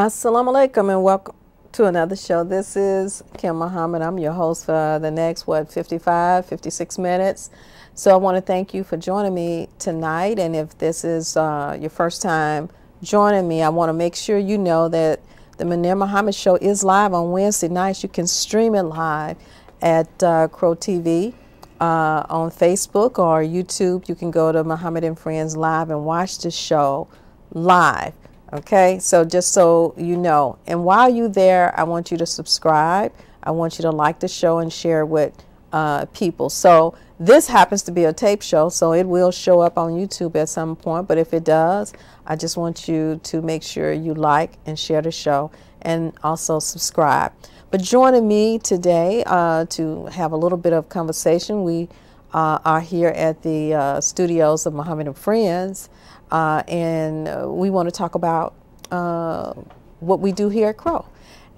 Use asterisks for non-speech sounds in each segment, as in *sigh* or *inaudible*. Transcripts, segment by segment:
Assalamu alaikum and welcome to another show. This is Kim Muhammad. I'm your host for the next, what, 55, 56 minutes. So I want to thank you for joining me tonight. And if this is uh, your first time joining me, I want to make sure you know that the Munir Muhammad Show is live on Wednesday nights. You can stream it live at uh, CROE TV. Uh, on Facebook or YouTube, you can go to Muhammad and Friends Live and watch the show live. Okay, so just so you know. And while you're there, I want you to subscribe. I want you to like the show and share with uh, people. So this happens to be a tape show, so it will show up on YouTube at some point. But if it does, I just want you to make sure you like and share the show and also subscribe. But joining me today uh, to have a little bit of conversation, we uh, are here at the uh, studios of Muhammad and Friends. Uh, and we want to talk about uh, what we do here at CROE.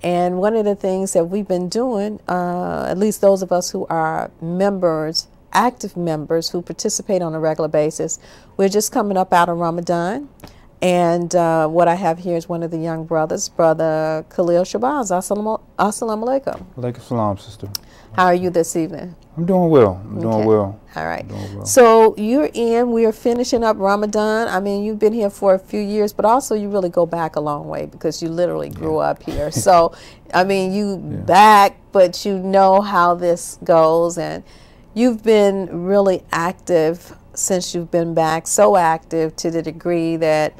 And one of the things that we've been doing, uh, at least those of us who are members, active members who participate on a regular basis, we're just coming up out of Ramadan. And uh, what I have here is one of the young brothers, Brother Khalil Shabazz. Assalamu alaikum. Alaikum salam, sister. How are you this evening? I'm doing well. I'm doing well. All right. Well. So you're in, we are finishing up Ramadan. I mean, you've been here for a few years, but also you really go back a long way because you literally grew up here. *laughs* So, I mean, you back, but you know how this goes. And you've been really active since you've been back, so active to the degree that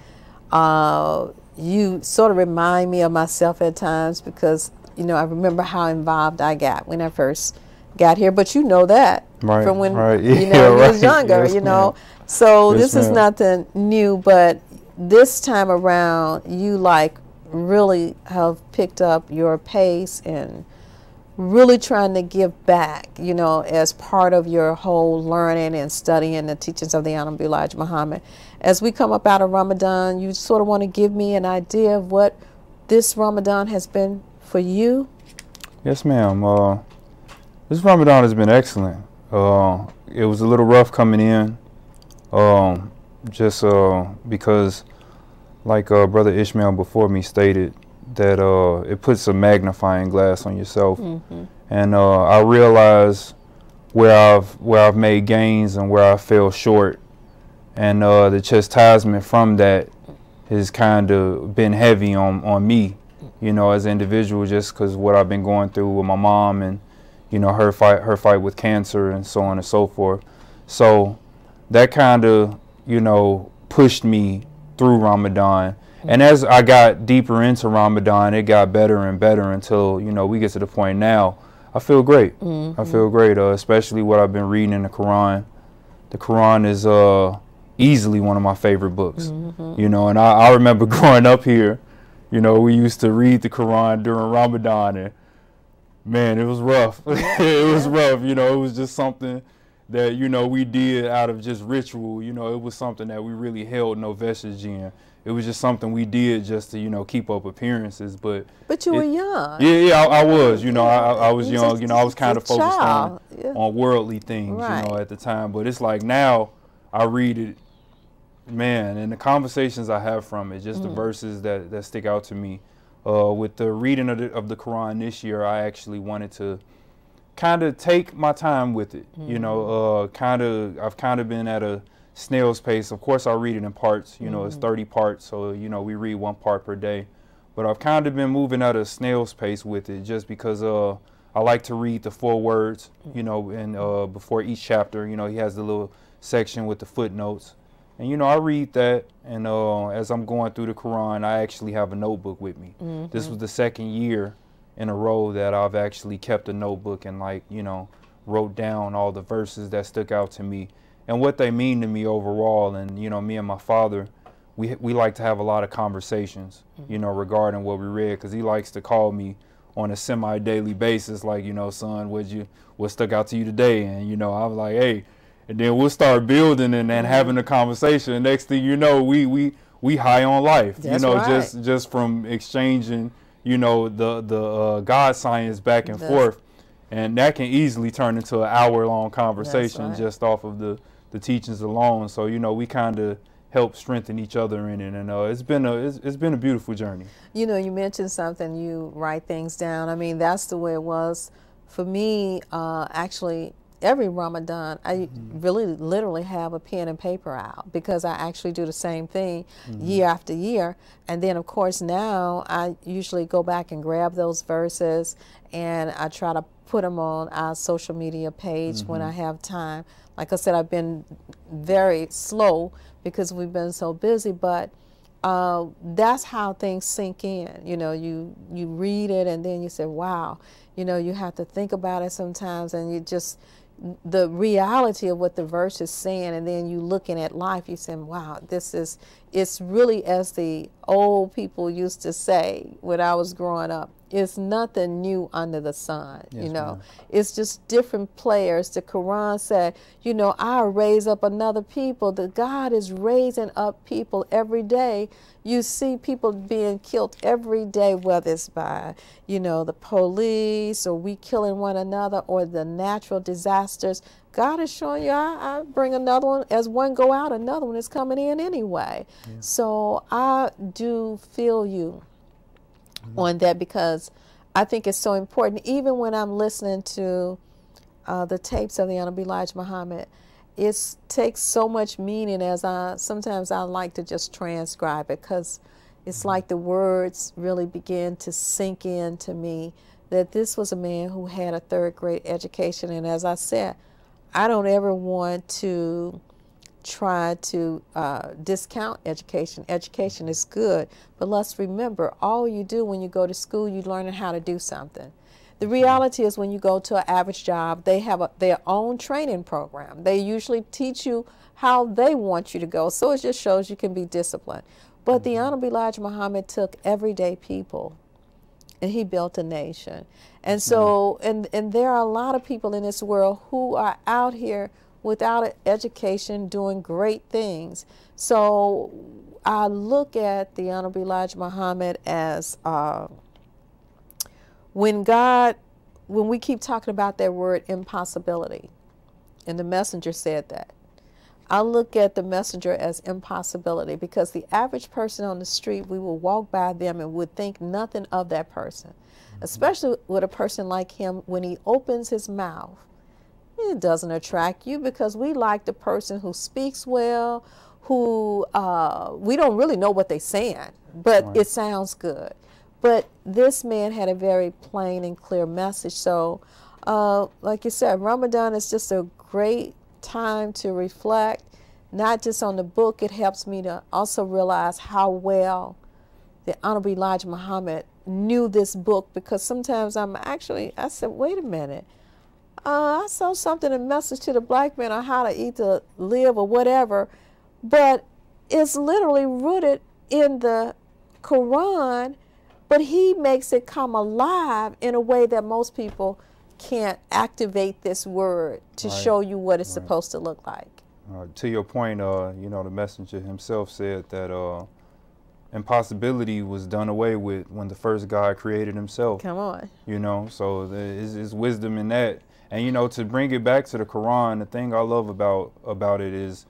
uh, you sort of remind me of myself at times because, you know, I remember how involved I got when I first got here. But you know that Right, from when right. *laughs* you Yeah, know you was younger, Yes, you know. So Yes, this is nothing new, but this time around, you like really have picked up your pace and really trying to give back, you know, as part of your whole learning and studying the teachings of the Honorable Elijah Muhammad. As we come up out of Ramadan, you sort of want to give me an idea of what this Ramadan has been for you. Yes, ma'am. Uh, this Ramadan has been excellent. Uh, it was a little rough coming in, um, just uh, because, like uh, Brother Ishmael before me stated, that uh, it puts a magnifying glass on yourself, and uh, I realize where I've where I've made gains and where I fell short, and uh, the chastisement from that has kind of been heavy on on me, you know, as an individual, just because what I've been going through with my mom and you know her fight her fight with cancer and so on and so forth. So that kind of you know pushed me through Ramadan. And as I got deeper into Ramadan, it got better and better until you know we get to the point now. I feel great. I feel great, uh, especially what I've been reading in the Quran. The Quran is uh, easily one of my favorite books. You know, and I, I remember *laughs* growing up here. You know, we used to read the Quran during Ramadan, and man, it was rough. *laughs* it was rough. You know, it was just something that you know we did out of just ritual. You know, it was something that we really held no vestige in. It was just something we did just to you know keep up appearances. But But you It- were young. yeah, yeah, I, I was. You know, I, I was You young. just- You know, I was kind of focused on yeah. on worldly things. You know, at the time. But it's like now I read it, man, and the conversations I have from it, just Mm. the verses that that stick out to me. Uh, with the reading of the, of the Quran this year, I actually wanted to kind of take my time with it. You know, uh, kind of I've kind of been at a snail's pace. Of course, I read it in parts. You know, it's 30 parts, so you know we read one part per day. But I've kind of been moving at a snail's pace with it, just because uh, I like to read the full words. You know, and uh, before each chapter, you know, he has the little section with the footnotes. And you know, I read that, and uh, as I'm going through the Quran, I actually have a notebook with me. This was the second year in a row that I've actually kept a notebook and like you know wrote down all the verses that stuck out to me and what they mean to me overall. And you know, me and my father, we we like to have a lot of conversations, you know, regarding what we read, because he likes to call me on a semi-daily basis, like you know, son, what you what stuck out to you today? And you know, I'm like, hey, and then we'll start building and, and having a conversation. And next thing you know, we we we high on life, That's you know, right. just just from exchanging, you know, the the uh, God science back and That's- forth, and that can easily turn into an hour long conversation right. just off of the the teachings alone. So you know, we kind of help strengthen each other in it. And uh, it's been a it's, it's been a beautiful journey. You know, you mentioned something. You write things down. I mean, that's the way it was for me. Uh, actually, every Ramadan, I mm-hmm. really literally have a pen and paper out because I actually do the same thing mm-hmm. year after year. And then, of course, now I usually go back and grab those verses and I try to put them on our social media page mm-hmm. when I have time. Like I said, I've been very slow because we've been so busy, but. Uh, that's how things sink in. You know, you you read it and then you say, "Wow," you know, you have to think about it sometimes, and you just the reality of what the verse is saying and then you looking at life you saying wow this is it's really as the old people used to say when i was growing up it's nothing new under the sun yes, you know it's just different players. The quran said you know i'll raise up another people. That god is raising up people every day. You see people being killed every day whether it's by you know the police or we killing one another or the natural disasters. God is showing you i, I bring another one. As one go out another one is coming in anyway. Yeah. so i do feel you. On that because I think it's so important. Even when I'm listening to uh, the tapes of the Honorable Elijah Muhammad, it takes so much meaning as I sometimes I like to just transcribe it because it's mm-hmm. like the words really begin to sink in to me that this was a man who had a third grade education. And as I said, I don't ever want to try to uh, discount education. Education is good, but let's remember all you do when you go to school, you learn how to do something. The reality is when you go to an average job, they have a, their own training program. They usually teach you how they want you to go, so it just shows you can be disciplined. But the mm-hmm. Honorable Elijah Muhammad took everyday people and he built a nation. And so, and, and there are a lot of people in this world who are out here without an education doing great things. So I look at the Honorable Elijah Muhammad as uh, when God, when we keep talking about that word impossibility, and the messenger said that. I look at the messenger as impossibility because the average person on the street, we will walk by them and would think nothing of that person. Mm-hmm. Especially with a person like him, when he opens his mouth, it doesn't attract you because we like the person who speaks well, who uh, we don't really know what they're saying, but right. it sounds good. But this man had a very plain and clear message. So, uh, like you said, Ramadan is just a great time to reflect, not just on the book. It helps me to also realize how well the Honorable Elijah Muhammad knew this book because sometimes I'm actually, I said, wait a minute uh, I saw something, a message to the black man on how to eat to live or whatever, but it's literally rooted in the Quran, but he makes it come alive in a way that most people can't activate this word to right. show you what it's right. supposed to look like. Uh, to your point, uh, you know, the messenger himself said that uh, impossibility was done away with when the first God created himself. Come on. You know, so there is, is wisdom in that. And you know, to bring it back to the Quran, the thing I love about about it is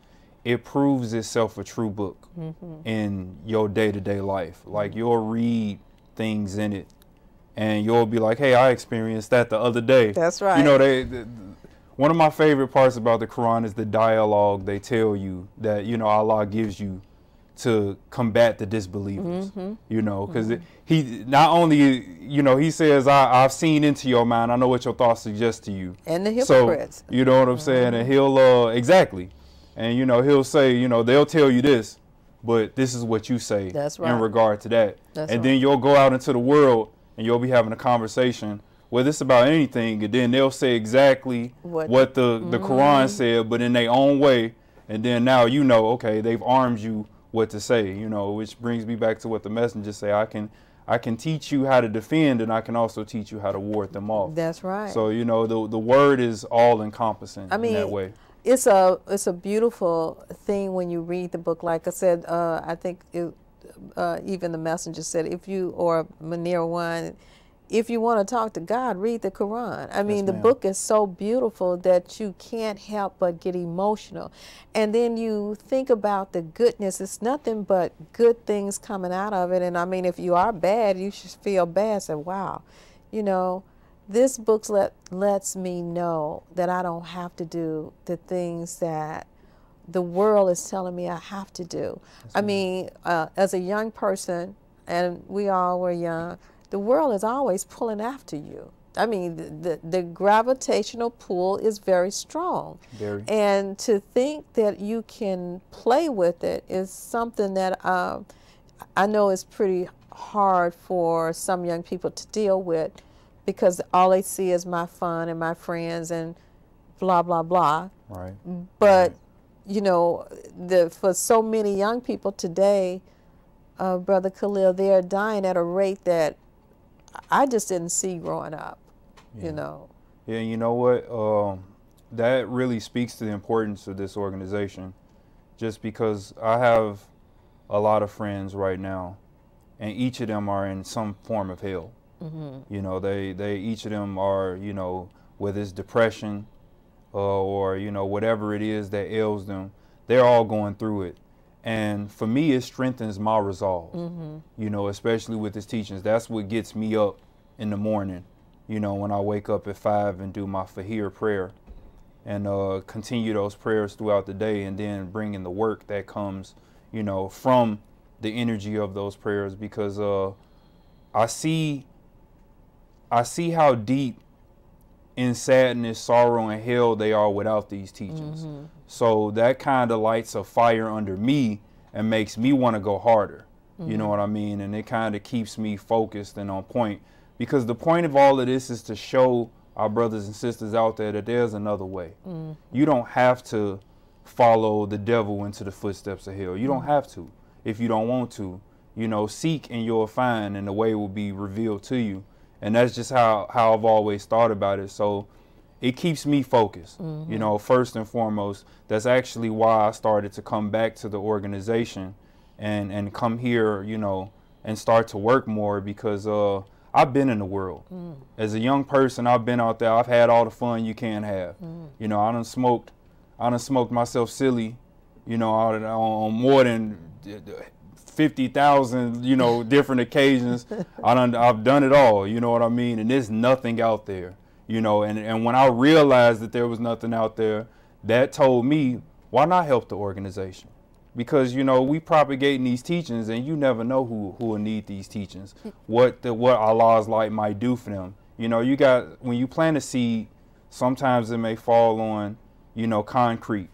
it proves itself a true book mm-hmm. in your day to day life. Like you'll read things in it, and you'll be like, "Hey, I experienced that the other day." That's right. You know, they, they one of my favorite parts about the Quran is the dialogue they tell you that you know Allah gives you to combat the disbelievers. Mm-hmm. You know, because mm-hmm. He not only you know he says I, have seen into your mind. I know what your thoughts suggest to you. And the hypocrites. So, you know what I'm saying? And he'll uh, exactly, and you know he'll say you know they'll tell you this, but this is what you say. That's right. In regard to that, That's and right. then you'll go out into the world and you'll be having a conversation. Whether it's about anything, and then they'll say exactly what, what the, the Quran mm-hmm. said, but in their own way. And then now you know, okay, they've armed you what to say, you know, which brings me back to what the messenger say. I can I can teach you how to defend and I can also teach you how to ward them off. That's right. So, you know, the the word is all encompassing I mean, in that way. It's a it's a beautiful thing when you read the book. Like I said, uh, I think it, uh, even the messenger said if you or Munir one if you want to talk to God, read the Quran. I mean, Yes, the book is so beautiful that you can't help but get emotional. And then you think about the goodness. It's nothing but good things coming out of it. And I mean, if you are bad, you should feel bad. Say, wow, you know, this book let, lets me know that I don't have to do the things that the world is telling me I have to do. I mean, uh, as a young person, and we all were young, the world is always pulling after you. I mean, the, the, the gravitational pull is very strong. Very. And to think that you can play with it is something that um, I know is pretty hard for some young people to deal with because all they see is my fun and my friends and blah, blah, blah. Right. But Right. you know, the for so many young people today, uh, Brother Khalil, they are dying at a rate that I just didn't see growing up. Yeah. You know, Yeah, you know what? Um, that really speaks to the importance of this organization. Just because I have a lot of friends right now, and each of them are in some form of hell. Mm-hmm. You know, they they each of them are you know whether it's depression, uh, or you know whatever it is that ails them, they're all going through it. And for me, it strengthens my resolve. Mm-hmm. You know, especially with his teachings. That's what gets me up in the morning. You know, when I wake up at five and do my Fajr prayer, and uh, continue those prayers throughout the day, and then bring in the work that comes, you know, from the energy of those prayers. Because uh, I see, I see how deep in sadness, sorrow, and hell they are without these teachings. Mm-hmm. So that kind of lights a fire under me and makes me want to go harder. You know mm-hmm. what I mean? And it kind of keeps me focused and on point. Because the point of all of this is to show our brothers and sisters out there that there's another way. Mm-hmm. You don't have to follow the devil into the footsteps of hell. You don't mm. have to if you don't want to. You know, seek and you'll find, and the way will be revealed to you. And that's just how, how I've always thought about it. So it keeps me focused. You mm-hmm. know, first and foremost, that's actually why I started to come back to the organization and and come here, you know, and start to work more because uh I've been in the world. Mm. As a young person, I've been out there. I've had all the fun you can have. Mm. You know, I done smoked I done smoked myself silly, you know, on, on more than fifty thousand, you know, different occasions. *laughs* I done, I've done it all. You know what I mean? And there's nothing out there. You know, and and when I realized that there was nothing out there, that told me why not help the organization? Because you know we propagating these teachings, and you never know who who will need these teachings. What the what Allah's light might do for them. You know, you got when you plant a seed, sometimes it may fall on, you know, concrete.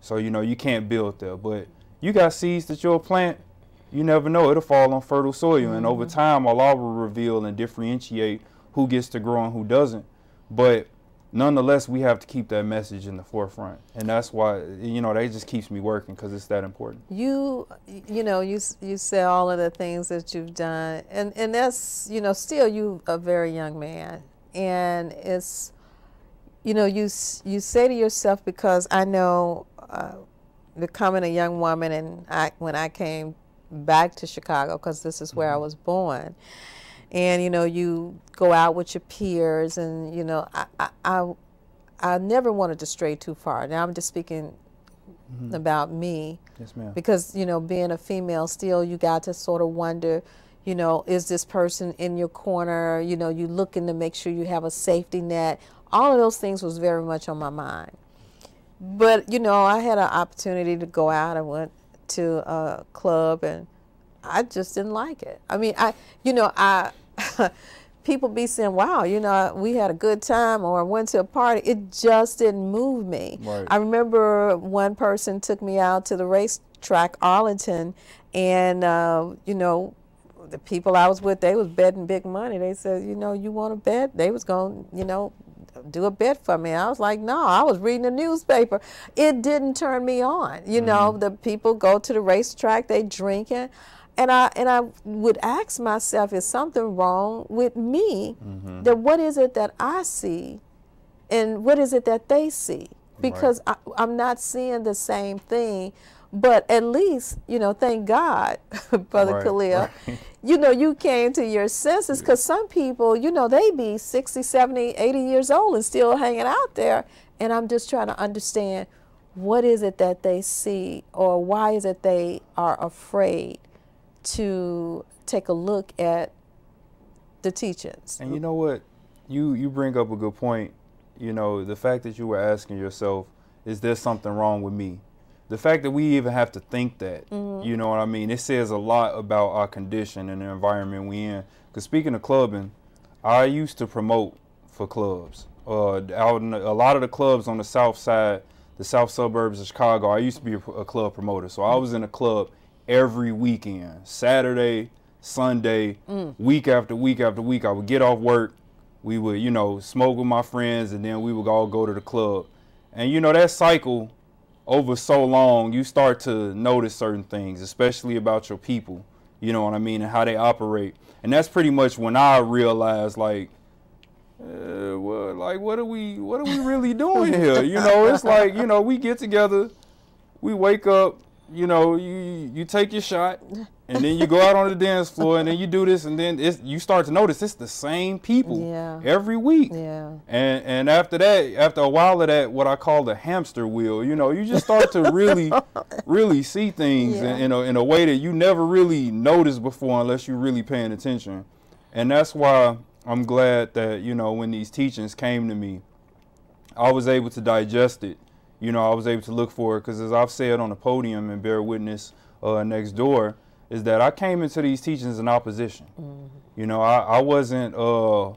So you know you can't build there, but you got seeds that you'll plant. You never know; it'll fall on fertile soil, and over time, Allah will reveal and differentiate who gets to grow and who doesn't. But nonetheless, we have to keep that message in the forefront, and that's why you know that just keeps me working because it's that important. you you know you you say all of the things that you've done and and that's you know still you a very young man and it's you know you you say to yourself because I know uh, becoming a young woman and I when I came back to Chicago because this is where I mm-hmm. was born. And you know you go out with your peers and you know I I, I, I never wanted to stray too far. Now I'm just speaking mm-hmm. about me. Yes, ma'am. because you know being a female still you got to sort of wonder you know is this person in your corner? You know you looking to make sure you have a safety net. All of those things was very much on my mind. But you know i had an opportunity to go out. I went to a club and i just didn't like it i mean i you know i *laughs* people be saying wow you know we had a good time or went to a party it just didn't move me Right. I remember one person took me out to the racetrack, Arlington, and uh, you know, the people I was with, they was betting big money. They said, you know, you want to bet? They was going, you know, do a bit for me. I was like, no, I was reading the newspaper. It didn't turn me on. You know, mm. the people go to the racetrack, they drinking. And I and I would ask myself, is something wrong with me? Mm-hmm. That what is it that I see and what is it that they see because I, i'm not seeing the same thing But at least, you know, thank God, *laughs* Brother Right, Khalil, right. *laughs* you know, you came to your senses because some people, you know, they be 60, 70, 80 years old and still hanging out there. And I'm just trying to understand what is it that they see or why is it they are afraid to take a look at the teachings. And you know what? You you bring up a good point. You know, the fact that you were asking yourself, is there something wrong with me? The fact that we even have to think that, you know what I mean? It says a lot about our condition and the environment we in. Because speaking of clubbing, I used to promote for clubs. Uh, out in a lot of the clubs on the south side, the south suburbs of Chicago, I used to be a, a club promoter. So I was in a club every weekend, Saturday, Sunday, week after week after week. I would get off work, we would, you know, smoke with my friends, and then we would all go to the club. And you know that cycle over so long, you start to notice certain things, especially about your people. You know what I mean, and how they operate. And that's pretty much when I realized, like, uh, well, like what are we, what are we really doing *laughs* here? You know, it's like, you know, we get together, we wake up, you know, you you take your shot, and then you go out on the dance floor, and then you do this, and then it's you start to notice it's the same people Yeah. every week. Yeah. And and after that, after a while of that, what I call the hamster wheel, you know, you just start to really, *laughs* really see things Yeah. in, in a in a way that you never really noticed before, unless you're really paying attention. And that's why I'm glad that you know when these teachings came to me, I was able to digest it. You know, I was able to look for it because, as I've said on the podium and bear witness uh, next door, is that I came into these teachings in opposition. You know, I, I wasn't. Uh,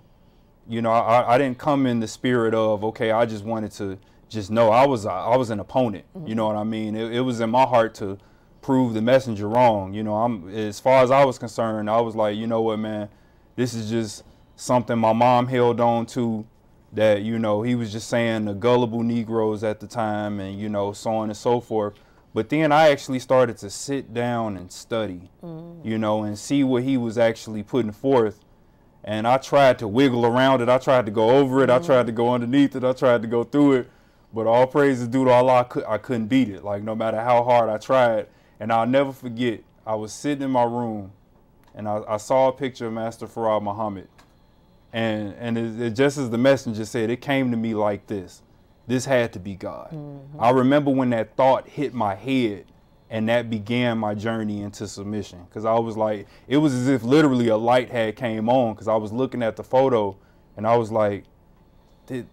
you know, I, I didn't come in the spirit of okay, I just wanted to just know I was I was an opponent. You know what I mean? It, it was in my heart to prove the messenger wrong. You know, I'm as far as I was concerned, I was like, you know what, man, this is just something my mom held on to. That you know, he was just saying the gullible Negroes at the time, and you know, so on and so forth. But then I actually started to sit down and study, mm. you know, and see what he was actually putting forth and I tried to wiggle around it. I tried to go over it. I tried to mm. go underneath it. I tried to go through it. But all praises due to Allah, I, could, I couldn't beat it. Like no matter how hard I tried, and I'll never forget. I was sitting in my room, and I, I saw a picture of Master Fard Muhammad, and and it, it, just as the messenger said, it came to me like this: this had to be God. Mm-hmm. I remember when that thought hit my head and that began my journey into submission. Because i was like it was as if literally a light had came on because i was looking at the photo and i was like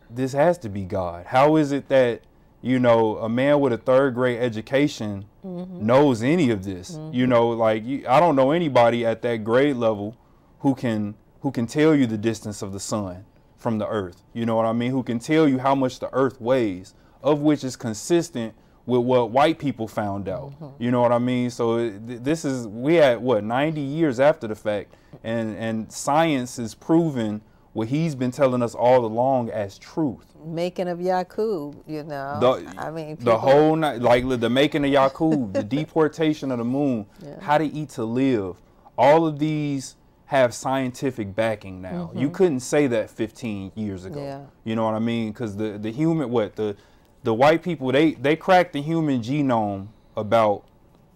this has to be god. How is it that you know a man with a third grade education mm-hmm. knows any of this? Mm-hmm. You know like you, i don't know anybody at that grade level who can who can tell you the distance of the sun from the earth you know what i mean who can tell you how much the earth weighs of which is consistent with what white people found out. Mm-hmm. You know what I mean? So th- this is we at what 90 years after the fact, and and science is proving what he's been telling us all along as truth. Making of Yakub, you know. The, I mean, the whole night, like the making of Yakub, the *laughs* deportation of the moon, Yeah. how to eat to live. All of these have scientific backing now. You couldn't say that 15 years ago. Mm-hmm. Yeah. You know what I mean? Because the the human what the the white people they they cracked the human genome about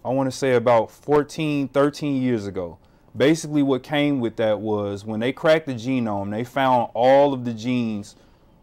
I want to say about 14 13 years ago. Basically what came with that was when they cracked the genome, they found all of the genes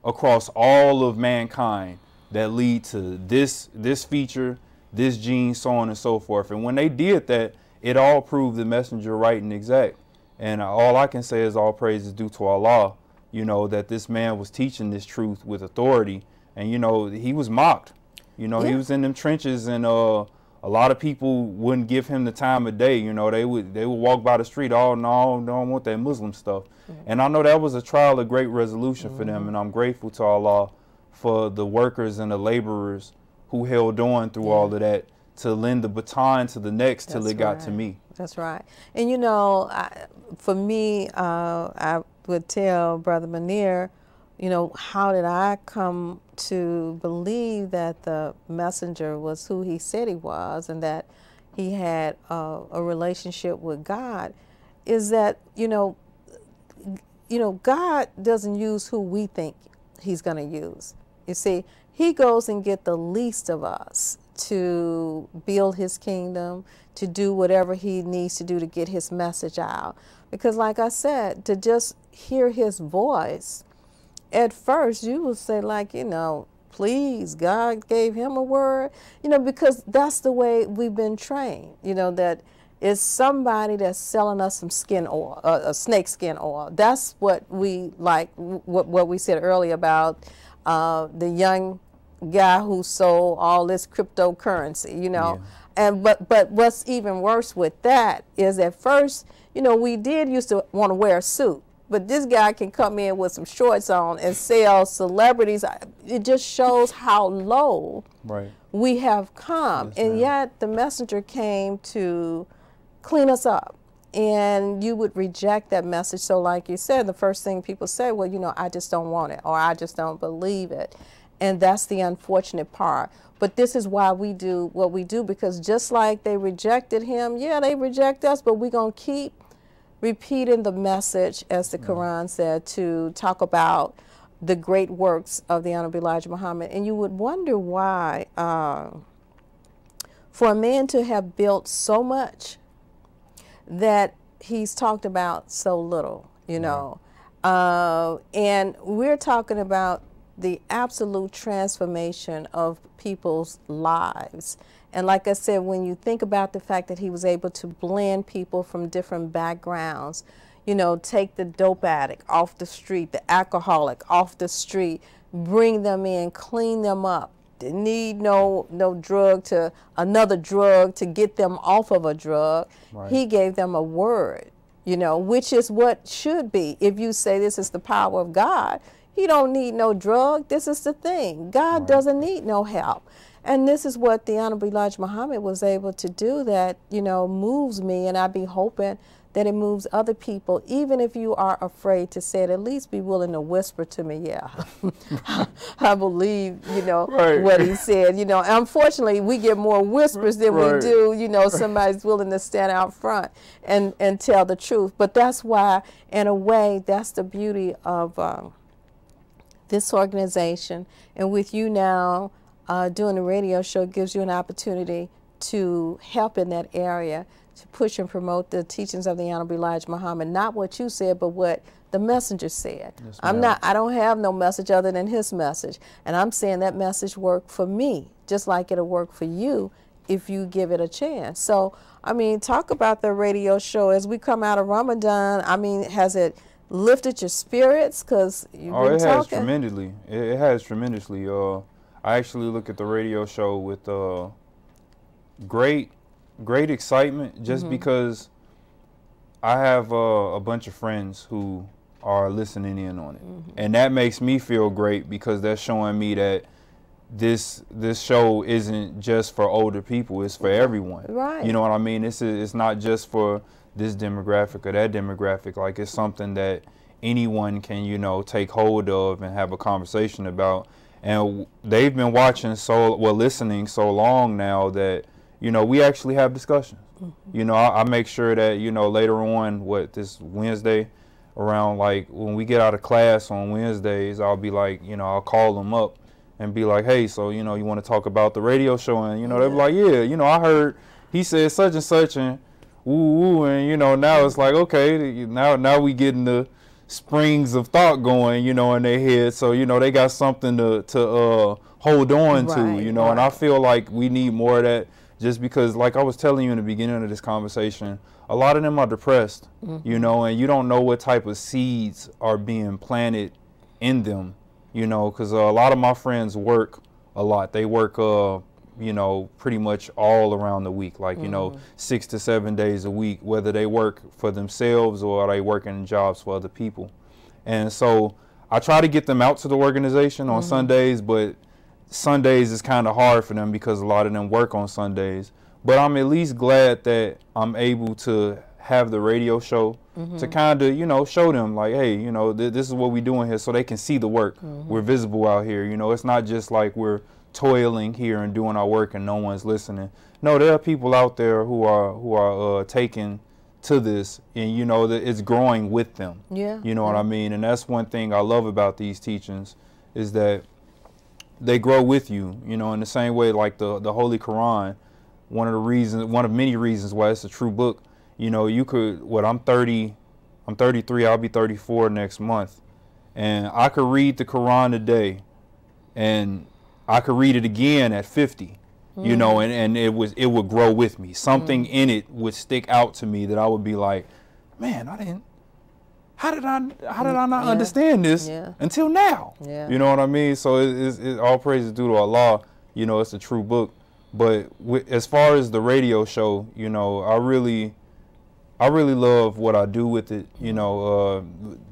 across all of mankind that lead to this this feature, this gene, so on and so forth. And when they did that, it all proved the messenger right and exact. And all I can say is all praise is due to Allah. You know that this man was teaching this truth with authority, and you know he was mocked. You know he was in them trenches, and uh, a lot of people wouldn't give him the time of day. You know they would they would walk by the street. Oh no, don't want that Muslim stuff. And I know that was a trial of great resolution for them, and I'm grateful to Allah for the workers and the laborers who held on through all of that to lend the baton to the next till it got to me. That's right. And you know, I, for me, uh, I would tell Brother Munir, you know, how did I come to believe that the messenger was who he said he was and that he had uh, a relationship with God? Is that, you know, you know, God doesn't use who we think He's going to use. You see, He goes and get the least of us to build his kingdom, to do whatever he needs to do to get his message out. Because, like I said, to just hear his voice, at first you would say, like, you know, please, God gave him a word, you know, because that's the way we've been trained, you know, that it's somebody that's selling us some skin oil, uh, a snake skin oil. That's what we like, what, what we said earlier about uh, the young guy who sold all this cryptocurrency, you know. Yeah. And but but what's even worse with that is at first, you know, we did used to want to wear a suit, but this guy can come in with some shorts on and sell celebrities. It just shows how low right. we have come, yes, and yet the messenger came to clean us up. And you would reject that message. So, like you said, the first thing people say, well, you know, I just don't want it, or I just don't believe it. And that's the unfortunate part. But this is why we do what we do because just like they rejected him, yeah, they reject us, but we're going to keep repeating the message, as the Quran said, to talk about the great works of the Honorable Elijah Muhammad. And you would wonder why, uh, for a man to have built so much that he's talked about so little, you know. Uh, and we're talking about the absolute transformation of people's lives. And like I said, when you think about the fact that he was able to blend people from different backgrounds, you know, take the dope addict off the street, the alcoholic off the street, bring them in, clean them up. They need no no drug to another drug to get them off of a drug. Right. He gave them a word, you know, which is what should be. If you say this is the power of God, he don't need no drug. This is the thing. God right. doesn't need no help. And this is what the Honorable Elijah Muhammad was able to do that, you know, moves me. And I be hoping that it moves other people, even if you are afraid to say it, at least be willing to whisper to me, yeah, *laughs* I believe, you know, right. what he said. You know, unfortunately, we get more whispers than right. we do, you know, somebody's willing to stand out front and, and tell the truth. But that's why, in a way, that's the beauty of um, this organization. And with you now uh, doing a radio show gives you an opportunity to help in that area to push and promote the teachings of the Honorable Elijah Muhammad. Not what you said, but what the messenger said. Yes, I'm not. I don't have no message other than his message, and I'm saying that message worked for me, just like it'll work for you if you give it a chance. So, I mean, talk about the radio show as we come out of Ramadan. I mean, has it lifted your spirits? Because you've oh, been it talking. has tremendously. It, it, has tremendously. Uh, I actually look at the radio show with uh, great, great excitement, just mm-hmm. because I have uh, a bunch of friends who are listening in on it, mm-hmm. and that makes me feel great because that's showing me that this this show isn't just for older people; it's for everyone. Right. You know what I mean? It's it's not just for this demographic or that demographic. Like it's something that anyone can, you know, take hold of and have a conversation about. And they've been watching so well, listening so long now that you know we actually have discussions. Mm-hmm. You know, I, I, make sure that you know later on, what this Wednesday, around like when we get out of class on Wednesdays, I'll be like, you know, I'll call them up and be like, hey, so you know, you want to talk about the radio show, and you know, yeah. they'll be like, yeah, you know, I heard he said such and such, and woo woo, and you know now it's like okay, now now we getting the springs of thought going, you know, in their head. So you know they got something to to uh, hold on right, to, you know. Right. And I feel like we need more of that, just because, like I was telling you in the beginning of this conversation, a lot of them are depressed, mm-hmm. you know, and you don't know what type of seeds are being planted in them, you know, because uh, a lot of my friends work a lot. They work uh, you know, pretty much all around the week, like, you mm-hmm. know, six to seven days a week, whether they work for themselves or they work in jobs for other people. And so I try to get them out to the organization on mm-hmm. Sundays, but Sundays is kind of hard for them because a lot of them work on Sundays. But I'm at least glad that I'm able to have the radio show mm-hmm. to kind of, you know, show them like, hey, you know, th- this is what we're doing here so they can see the work. Mm-hmm. We're visible out here. You know, it's not just like we're toiling here and doing our work and no one's listening. No, there are people out there who are who are uh, taking to this and you know that it's growing with them. Yeah. You know yeah. what I mean? And that's one thing I love about these teachings is that they grow with you. You know, in the same way like the the Holy Quran, one of the reasons, one of many reasons why it's a true book. You know, you could what I'm 30, I'm 33. I'll be 34 next month, and I could read the Quran today, and I could read it again at 50 you know mm. and, and it was it would grow with me something mm. in it would stick out to me that i would be like man i didn't how did I how did I not yeah. understand this yeah. until now? Yeah. You know what I mean? So it, it's, it, all praise is due to Allah. You know, it's a true book. But as far as the radio show, you know, I really, I really love what I do with it. You know, uh,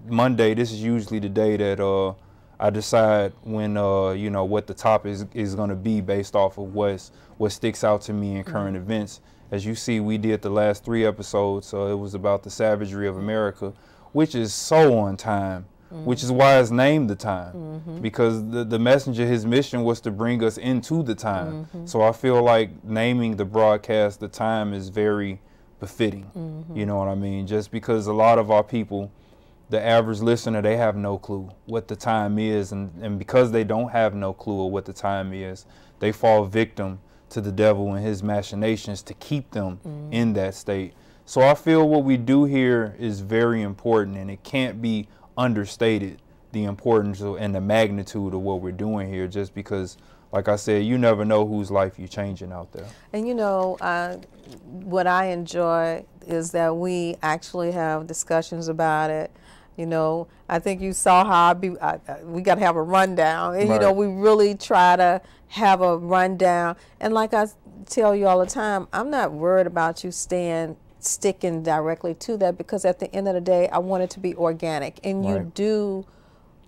Monday. This is usually the day that uh, I decide when uh, you know what the topic is is going to be based off of what's what sticks out to me in current mm-hmm. events. As you see, we did the last three episodes. So it was about the savagery of America which is so on time, mm-hmm. which is why it's named the time. Mm-hmm. Because the, the messenger, his mission was to bring us into the time. Mm-hmm. So I feel like naming the broadcast the time is very befitting. Mm-hmm. You know what I mean? Just because a lot of our people, the average listener, they have no clue what the time is. And, and because they don't have no clue of what the time is, they fall victim to the devil and his machinations to keep them mm-hmm. in that state. So I feel what we do here is very important and it can't be understated the importance and the magnitude of what we're doing here just because like I said, you never know whose life you're changing out there. And you know, uh, what I enjoy is that we actually have discussions about it. You know, I think you saw how I be. I, I, we got to have a rundown, and right. you know, we really try to have a rundown. And like I tell you all the time, I'm not worried about you staying sticking directly to that because at the end of the day, I want it to be organic. And right. you do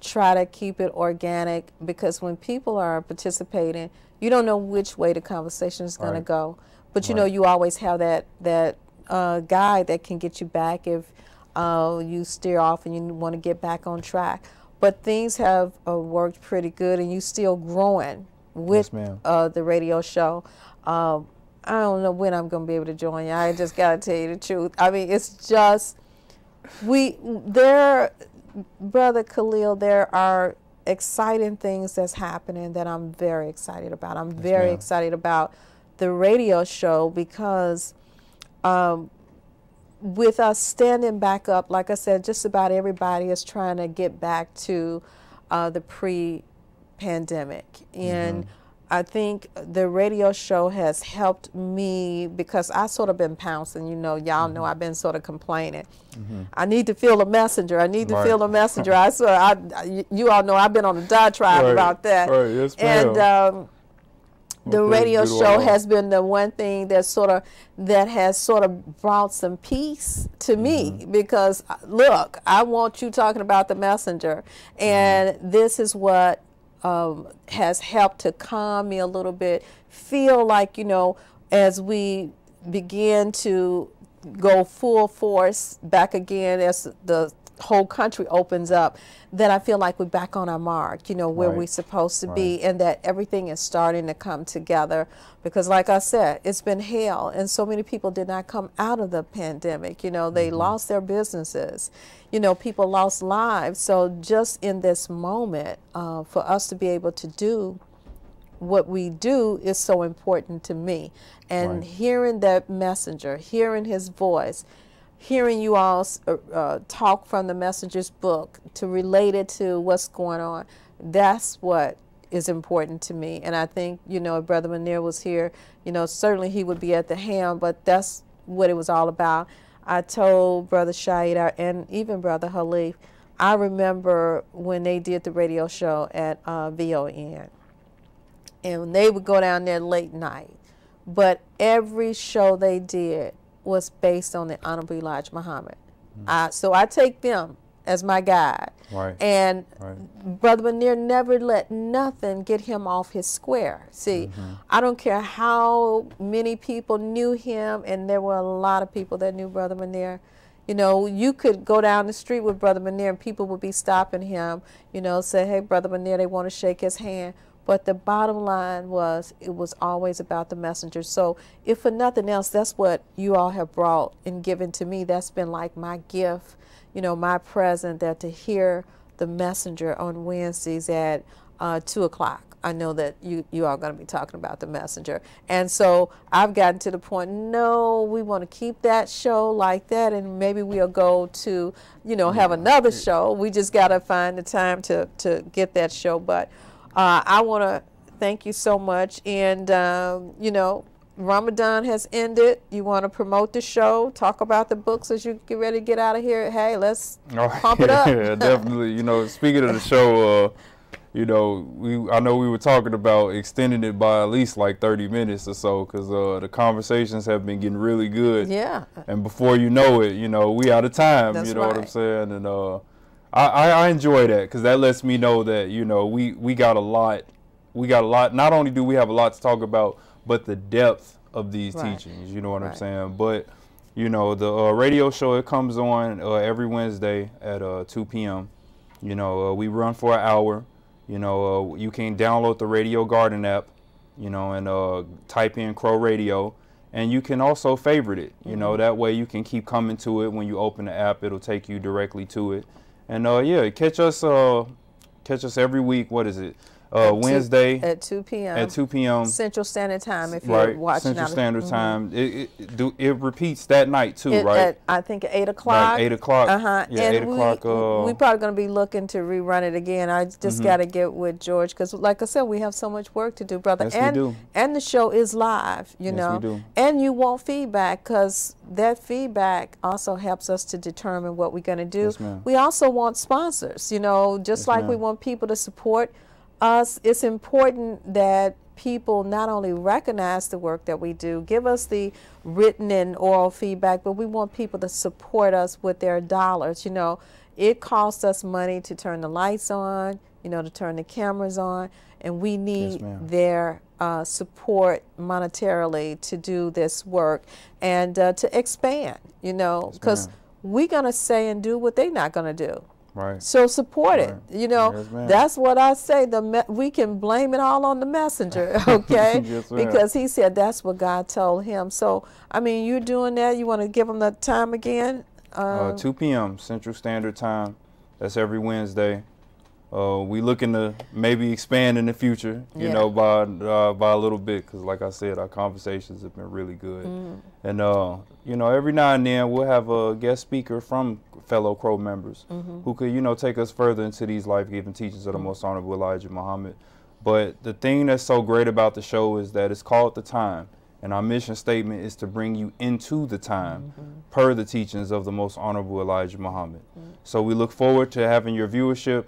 try to keep it organic because when people are participating, you don't know which way the conversation is going right. to go. But you know, you always have that that uh, guide that can get you back if uh, you steer off and you want to get back on track. But things have uh, worked pretty good, and you're still growing with yes, uh, the radio show. Um, I don't know when I'm going to be able to join you. I just got to tell you the truth. I mean, it's just we there, brother Khalil. There are exciting things that's happening that I'm very excited about. I'm yes, very excited about the radio show because um, with us standing back up, like I said, just about everybody is trying to get back to uh, the pre-pandemic and. Mm-hmm I think the radio show has helped me because I sort of been pouncing. You know, y'all mm-hmm. know I've been sort of complaining. Mm-hmm. I need to feel a messenger. I need to feel a messenger. I swear, I, you all know I've been on a diatribe right. about that. Right. Yes, and um, the radio show has been the one thing that sort of that has sort of brought some peace to mm-hmm. me because uh, look, I want you talking about the messenger, and mm-hmm. this is what um, has helped to calm me a little bit. Feel like, you know, as we begin to go full force back again as the whole country opens up, then I feel like we're back on our mark, you know, where right. we're supposed to right. be, and that everything is starting to come together. Because, like I said, it's been hell, and so many people did not come out of the pandemic. You know, they mm-hmm. lost their businesses, you know, people lost lives. So, just in this moment, uh, for us to be able to do what we do is so important to me. And right. hearing that messenger, hearing his voice, hearing you all uh, uh, talk from the messenger's book to relate it to what's going on, that's what is important to me. And I think, you know, if Brother Munir was here, you know, certainly he would be at the helm, but that's what it was all about. I told Brother Shahid and even Brother Halif, I remember when they did the radio show at uh, VON, and they would go down there late night. But every show they did, was based on the Honorable Elijah Muhammad. Mm-hmm. Uh, so I take them as my guide. Right. And right. Brother Munir never let nothing get him off his square. See, mm-hmm. I don't care how many people knew him, and there were a lot of people that knew Brother Munir. You know, you could go down the street with Brother Munir, and people would be stopping him, you know, say, hey, Brother Munir, they want to shake his hand. But the bottom line was it was always about the messenger. So if for nothing else, that's what you all have brought and given to me. That's been like my gift, you know, my present that to hear the messenger on Wednesdays at uh, two o'clock I know that you, you are going to be talking about the messenger. And so I've gotten to the point, no, we want to keep that show like that, and maybe we'll go to, you know, have another show. We just got to find the time to, to get that show. But uh, I want to thank you so much. And, um, you know, Ramadan has ended. You want to promote the show, talk about the books as you get ready to get out of here. Hey, let's oh, *laughs* pump it up. yeah, definitely. You know, speaking of the show, uh, you know, we I know we were talking about extending it by at least like 30 minutes or so because uh, the conversations have been getting really good. Yeah. And before you know it, you know, we out of time. That's you know right. what I'm saying? And uh, I, I, enjoy that because that lets me know that you know we we got a lot. We got a lot. Not only do we have a lot to talk about, but the depth of these right. teachings. You know what right. I'm saying? But you know the uh, radio show it comes on uh, every Wednesday at uh, 2 p.m. You know uh, we run for an hour. You know, uh, you can download the Radio Garden app, you know, and uh, type in CROE Radio, and you can also favorite it. You know, that way you can keep coming to it when you open the app. It'll take you directly to it. And uh, yeah, catch us. Uh, catch us every week. What is it? Uh, at Wednesday two, at 2 p.m. At 2 p.m. Central Standard Time. If you're right. watching Central Standard mm-hmm. Time, it, it, do, it repeats that night too, it, right? At, I think at eight o'clock. Right, eight o'clock. Uh huh. Yeah, and eight o'clock. We, uh, we probably going to be looking to rerun it again. I just mm-hmm. got to get with George because, like I said, we have so much work to do, brother. Yes, and we do. and the show is live, you yes, know. We do. And you want feedback because that feedback also helps us to determine what we're going to do. Yes, we also want sponsors, you know, just Yes, like we want people to support us, it's important that people not only recognize the work that we do, give us the written and oral feedback, but we want people to support us with their dollars. You know, it costs us money to turn the lights on, you know, to turn the cameras on, and we need ma'am. their uh, support monetarily to do this work and uh, to expand, you know, because ma'am. we're going to say and do what they're not going to do. Right. So support Right. it. You know, Yes, that's what I say. The me- we can blame it all on the messenger, *laughs* okay? Yes, because he said that's what God told him. So I mean, you're doing that. You want to give him the time again? Uh, Um, 2 p.m. Central Standard Time. That's every Wednesday. Uh, we looking to maybe expand in the future, you Yeah. know, by uh, by a little bit, because like I said, our conversations have been really good. Mm. And uh, you know, every now and then we'll have a guest speaker from fellow CROE members Mm-hmm. who could, you know, take us further into these life-giving teachings of the Most Honorable Elijah Muhammad. But the thing that's so great about the show is that it's called the time. And our mission statement is to bring you into the time Mm-hmm. per the teachings of the most honorable Elijah Muhammad. So we look forward to having your viewership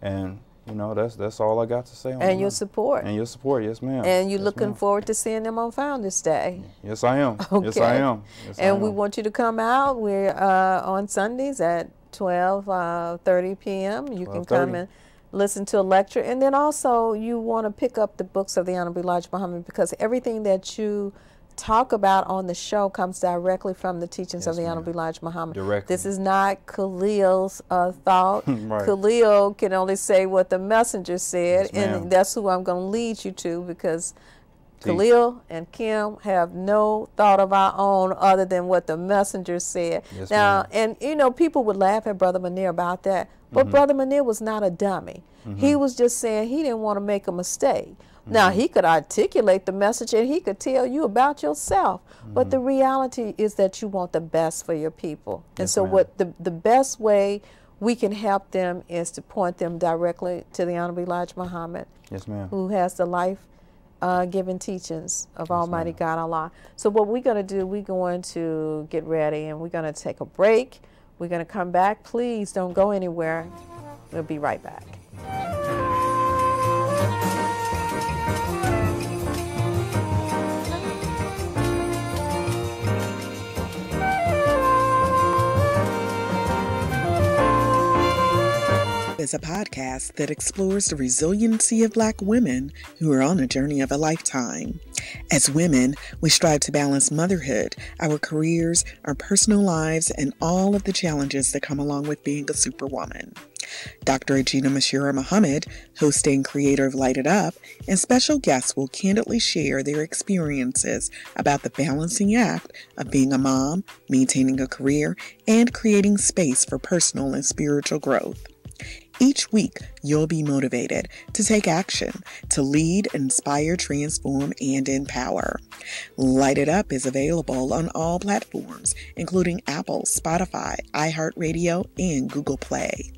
and you know that's that's all I got to say on and your that. support. and your support, yes ma'am. And you're Yes, looking forward to seeing them on Founders Day. Yes I am. Yes I am. Yes, I and we want you to come out. We're uh, on Sundays at 12, uh, 30 p.m. You can come and listen to a lecture. And then also you want to pick up the books of the Honorable Elijah Muhammad because everything that you talk about on the show comes directly from the teachings of the. Honorable Elijah Muhammad. Directly. This is not Khalil's uh, thought. *laughs* Right. Khalil can only say what the messenger said, Yes, and that's who I'm going to lead you to because. Khalil and Kim have no thought of our own other than what the messenger said. Yes, now, and you know, people would laugh at Brother Munir about that, but Mm-hmm. Brother Munir was not a dummy. He was just saying he didn't want to make a mistake. Now, Mm-hmm. he could articulate the message and he could tell you about yourself, but the reality is that you want the best for your people. and so, what the, the best way we can help them is to point them directly to the Honorable Elijah Muhammad Yes ma'am. who has the life uh, given teachings of Almighty ma'am. God Allah. So what we're going to do, we're going to get ready and we're going to take a break. We're going to come back. Please don't go anywhere. We'll be right back. Is a podcast that explores the resiliency of Black women who are on a journey of a lifetime. As women, we strive to balance motherhood, our careers, our personal lives, and all of the challenges that come along with being a superwoman. Dr. Regina Mashira Muhammad, host and creator of Light It Up, and special guests will candidly share their experiences about the balancing act of being a mom, maintaining a career, and creating space for personal and spiritual growth. Each week, you'll be motivated to take action, to lead, inspire, transform, and empower. Light It Up is available on all platforms, including Apple, Spotify, iHeartRadio, and Google Play.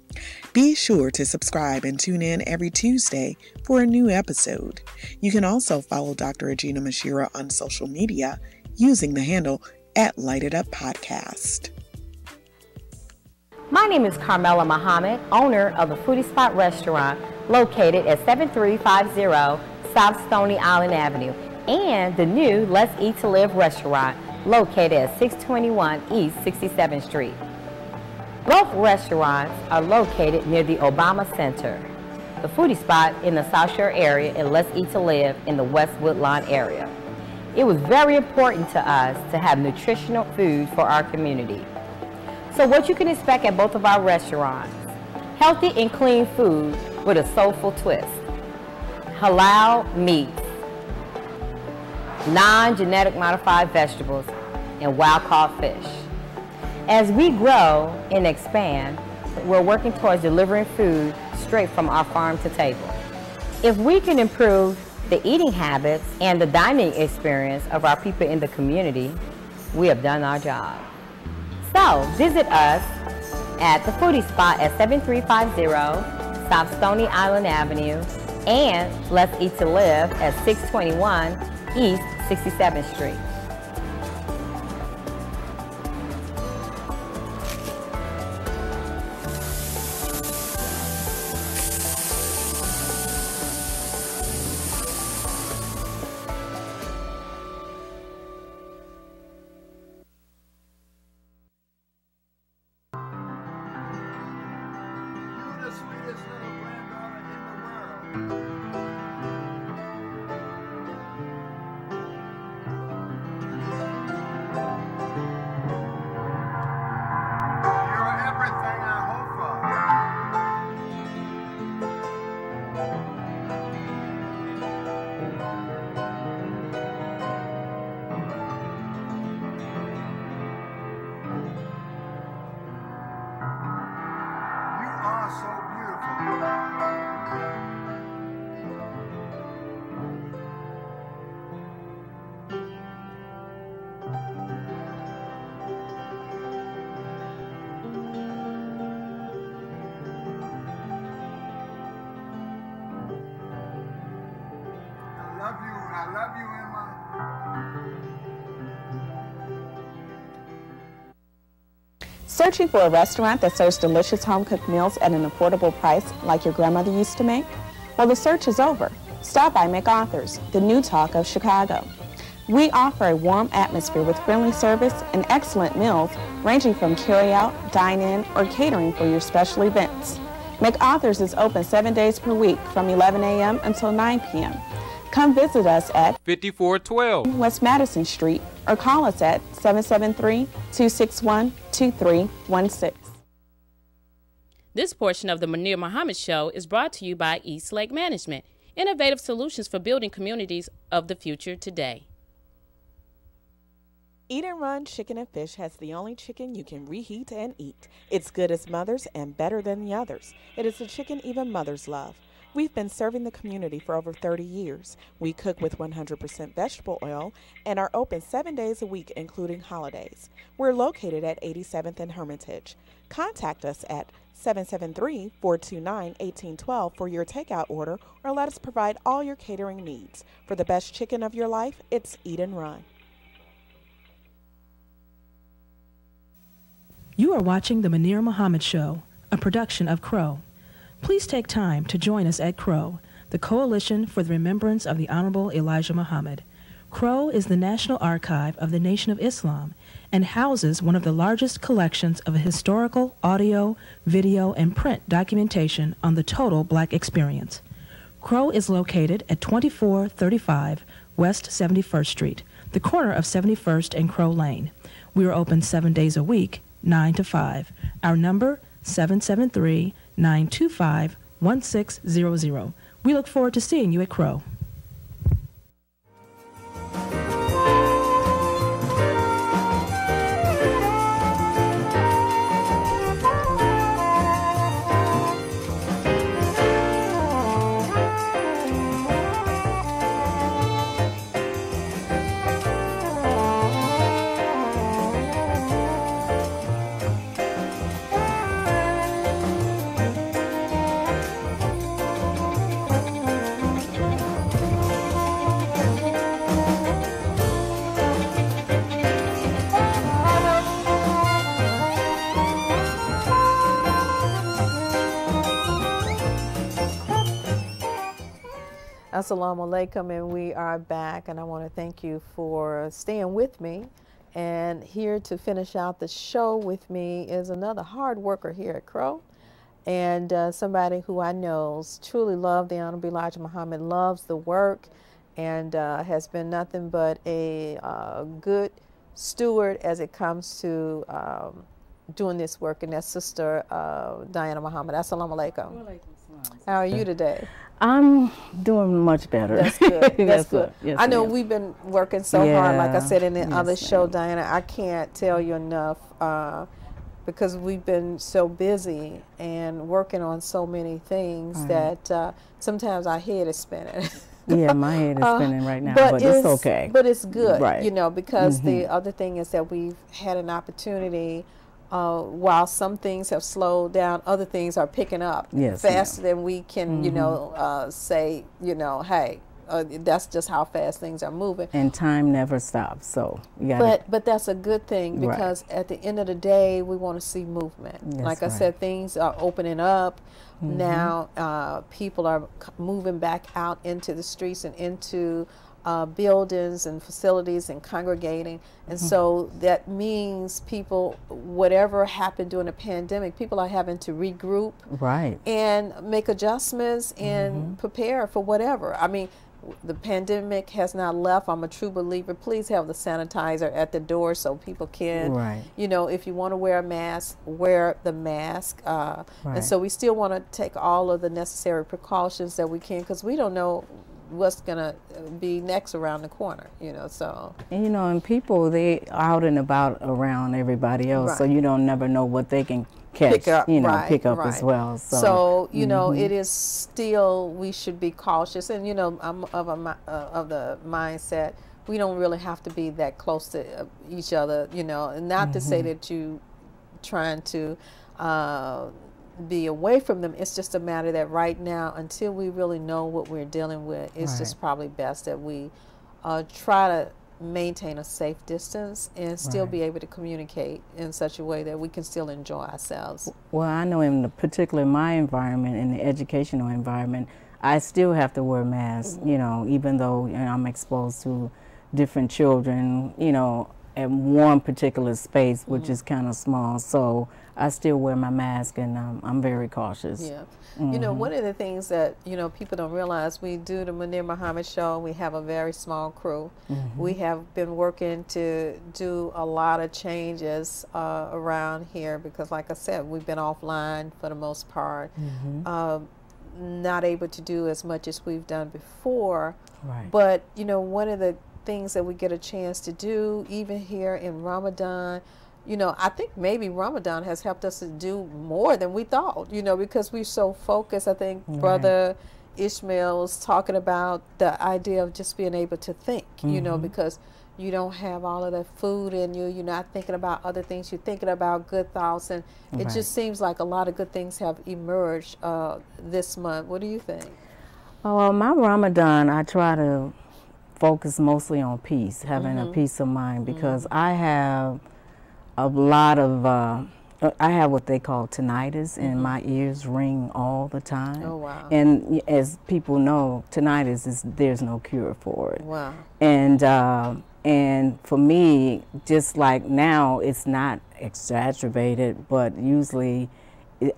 Be sure to subscribe and tune in every Tuesday for a new episode. You can also follow Dr. Regina Mashira on social media using the handle at Light It Up Podcast. My name is Carmela Muhammad, owner of the Foodie Spot Restaurant located at 7350 South Stony Island Avenue and the new Let's Eat to Live restaurant located at 621 East 67th Street. Both restaurants are located near the Obama Center, the foodie spot in the South Shore area and Let's Eat to Live in the West Woodlawn area. It was very important to us to have nutritional food for our community. So what you can expect at both of our restaurants, healthy and clean food with a soulful twist. Halal meats, non-genetic modified vegetables, and wild-caught fish. As we grow and expand, we're working towards delivering food straight from our farm to table. If we can improve the eating habits and the dining experience of our people in the community, we have done our job. So visit us at the foodie spot at 7350 South Stony Island Avenue and Let's Eat to Live at 621 East 67th Street. Searching for a restaurant that serves delicious home-cooked meals at an affordable price like your grandmother used to make? Well, the search is over. Stop by MacArthur's, the new talk of Chicago. We offer a warm atmosphere with friendly service and excellent meals ranging from carry-out, dine-in, or catering for your special events. MacArthur's is open seven days per week from 11 a.m. until 9 p.m. Come visit us at 5412 West Madison Street or call us at 773-261-2316. This portion of the Munir Muhammad Show is brought to you by East Lake Management, innovative solutions for building communities of the future today. Eat and Run Chicken and Fish has the only chicken you can reheat and eat. It's good as mother's and better than the others. It is the chicken even mothers love. We've been serving the community for over 30 years. We cook with 100% vegetable oil and are open seven days a week, including holidays. We're located at 87th and Hermitage. Contact us at 773 429 1812 for your takeout order or let us provide all your catering needs. For the best chicken of your life, it's Eat and Run. You are watching The Munir Muhammad Show, a production of CROE. Please take time to join us at CROE, the Coalition for the Remembrance of the Honorable Elijah Muhammad. CROE is the National Archive of the Nation of Islam and houses one of the largest collections of historical, audio, video, and print documentation on the total black experience. CROE is located at 2435 West 71st Street, the corner of 71st and Crow Lane. We are open seven days a week, 9 to 5. Our number, 773 925 1600. We look forward to seeing you at CROE. Assalamu alaikum, and we are back. And I want to thank you for staying with me. And here to finish out the show with me is another hard worker here at CROE, and uh, somebody who I know truly loves the Honorable Elijah Muhammad, loves the work, and uh, has been nothing but a uh, good steward as it comes to um, doing this work. And that's Sister uh, Diana Muhammad. Assalamu alaikum. How are you today? I'm doing much better. That's good. *laughs* That's, That's good. good. Yes, I know ma'am. we've been working so hard, like I said in the Yes, other show. Diana. I can't tell you enough uh, because we've been so busy and working on so many things Right. that uh, sometimes our head is spinning. Yeah, my *laughs* head is Uh, spinning right now, but, it's, okay. But it's good, Right. you know, because the Mhm. other thing is that we've had an opportunity. Uh, while some things have slowed down, other things are picking up Yes, faster than we can, you Mhm. know, uh, say, you know, hey, uh, that's just how fast things are moving. and time never stops, so you But but that's a good thing Right. because at the end of the day, we want to see movement. That's like I right. said, things are opening up Mhm. now. Uh, people are moving back out into the streets and into uh, buildings and facilities and congregating, and Mm-hmm. so that means people, whatever happened during the pandemic, people are having to regroup right. and make adjustments and Mm-hmm. prepare for whatever. I mean, the pandemic has not left. I'm a true believer. Please have the sanitizer at the door so people can, Right. you know, if you want to wear a mask, wear the mask. Uh, Right. And so we still want to take all of the necessary precautions that we can because we don't know what's going to be next around the corner, you know, so. And, you know, and people they out and about around everybody else, so you don't never know what they can catch. pick up, you know, right, pick up right. as well. So, you know, mhm. it is still we should be cautious, and you know, I'm of a uh, of the mindset we don't really have to be that close to uh, each other, you know, and not to say Mhm. that you trying to. Uh, be away from them. It's just a matter that right now, until we really know what we're dealing with, it's just probably best that we uh, try to maintain a safe distance and still Right. be able to communicate in such a way that we can still enjoy ourselves. Well, I know in the particular my environment, in the educational environment, I still have to wear masks. Mm-hmm. You know, even though you know, I'm exposed to different children. You know, in one particular space, which Mm-hmm. is kind of small, so I still wear my mask, and um, I'm very cautious. Yeah. You know, one of the things that, you know, people don't realize, we do the Munir Muhammad show. We have a very small crew. Mhm. We have been working to do a lot of changes uh, around here because, like I said, we've been offline for the most part. Mhm. Um, not able to do as much as we've done before. Right. But, you know, one of the things that we get a chance to do, even here in Ramadan, you know, I think maybe Ramadan has helped us to do more than we thought, you know, because we're so focused. I think Right. Brother Ishmael was talking about the idea of just being able to think, you know, Mhm. because you don't have all of that food in you. You're not thinking about other things. You're thinking about good thoughts. And it Right. just seems like a lot of good things have emerged uh, this month. What do you think? Oh, well, my Ramadan, I try to focus mostly on peace, having a Mhm. peace of mind, because I have a lot of, uh, I have what they call tinnitus, and my ears ring all the time. Mm-hmm. Oh, wow. And as people know, tinnitus is there's no cure for it. Wow. And uh, and for me, just like now, it's not exacerbated, but usually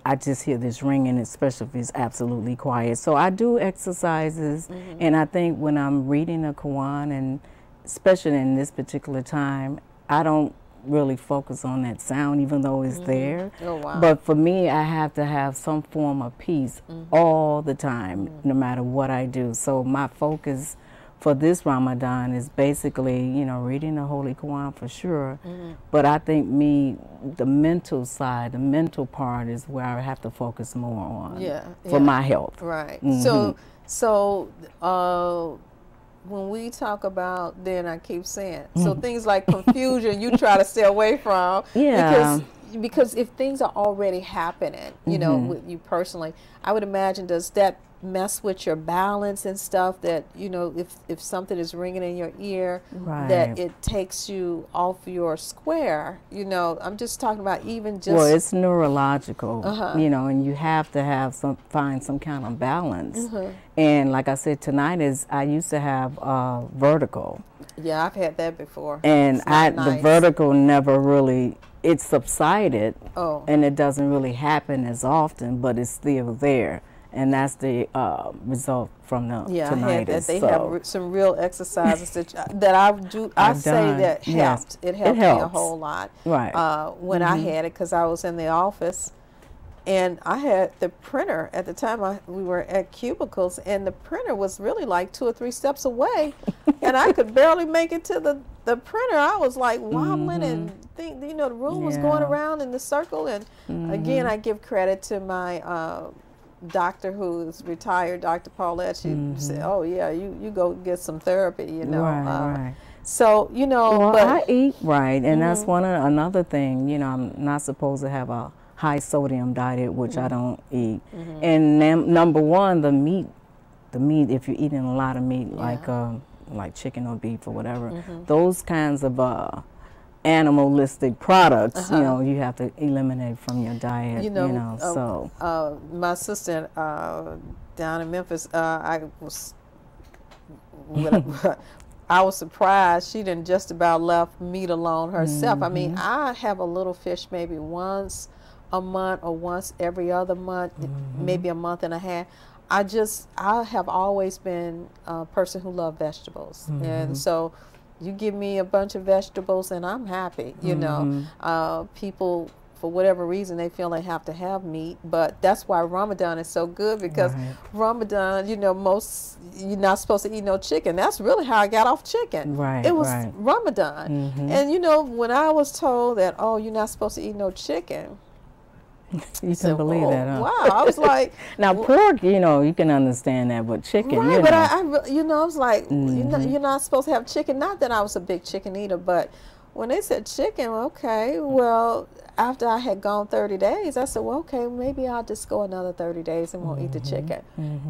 I just hear this ringing, especially if it's absolutely quiet. So I do exercises, Mm-hmm. and I think when I'm reading the Quran, and especially in this particular time, I don't really focus on that sound, even though it's there. Oh, wow. But for me, I have to have some form of peace Mm-hmm. all the time, no matter what I do. So my focus for this Ramadan is basically, you know, reading the Holy Quran for sure. Mm-hmm. But I think me, the mental side, the mental part is where I have to focus more on Yeah, for yeah. my health. Right. Mhm. So, so uh, when we talk about, then I keep saying, so Mm. things like confusion, you try to stay away from. *laughs* Yeah. Because because if things are already happening, you know, Mhm. with you personally, I would imagine does that mess with your balance and stuff that you know if if something is ringing in your ear Right. that it takes you off your square you know i'm just talking about even just well, it's neurological, Uh-huh. you know, and you have to have some find some kind of balance. Mm-hmm. And like I said, tonight is I used to have uh, vertigo, yeah i've had that before and I nice. the vertigo never really it subsided, Oh. and it doesn't really happen as often, but it's still there, and that's the uh, result from the yeah, I had that. tinnitus. They so. have some real exercises that, that I do. I I've say done, that yes. helped. It It helped me a whole lot. Right. Uh, when I had it, because I was in the office, and I had the printer at the time. I, we were at cubicles, and the printer was really like two or three steps away, *laughs* and I could barely make it to the the printer. I was like wobbling and think, you know, the room was going Mm-hmm. Around in the circle. And again, I give credit to my. Uh, doctor who's retired, Dr. Paulette, she said, "Oh yeah, you you go get some therapy, you know." Mm-hmm. uh, Right, right. So you know, Well, but I eat right, and that's one of, another thing. You know, I'm not supposed to have a high sodium diet, which I don't eat. And nam- number one, the meat, the meat. If you're eating a lot of meat, like um, like chicken or beef or whatever, those kinds of uh, animalistic products, you know, you have to eliminate from your diet. you know, uh, so uh, my sister uh, down in Memphis, uh, I was. I- *laughs* I was surprised she didn't just about left meat alone herself. I mean, I have a little fish maybe once a month or once every other month, maybe a month and a half. I just I have always been a person who loved vegetables, and so you give me a bunch of vegetables and I'm happy. You know, uh, people for whatever reason they feel they have to have meat, but that's why Ramadan is so good because Right. Ramadan, you know, most you're not supposed to eat no chicken. That's really how I got off chicken. Right, It was right. Ramadan, and you know when I was told that oh you're not supposed to eat no chicken. *laughs* you I can believe "Whoa, that, huh? Wow, I was like. *laughs* Now pork, you know, you can understand that, but chicken, Right, you but know. I, I, you know, I was like, you know, Mm-hmm. you're not supposed to have chicken. Not that I was a big chicken eater, but when they said chicken, okay, well, after I had gone 30 days, I said, well, okay, maybe I'll just go another 30 days and won't eat the Mm-hmm. chicken.